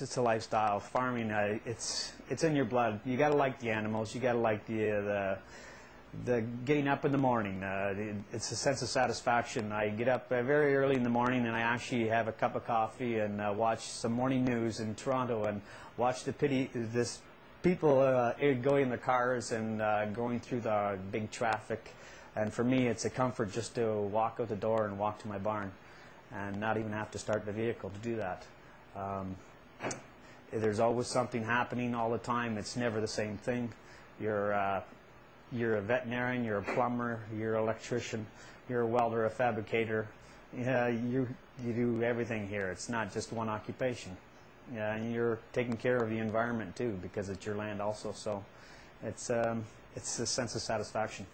It's a lifestyle. Farming, uh, it's it's in your blood. You got to like the animals. You got to like the uh, the the getting up in the morning. Uh, it's a sense of satisfaction. I get up uh, very early in the morning and I actually have a cup of coffee and uh, watch some morning news in Toronto and watch the pity this people uh, going in the cars and going through the big traffic. And for me, it's a comfort just to walk out the door and walk to my barn, and not even have to start the vehicle to do that. Um, there's always something happening all the time. It's never the same thing. You're uh, you're a veterinarian, you're a plumber, you're an electrician, you're a welder, a fabricator. Yeah, you you do everything here. It's not just one occupation. Yeah, and you're taking care of the environment too because it's your land also. So it's um, it's a sense of satisfaction.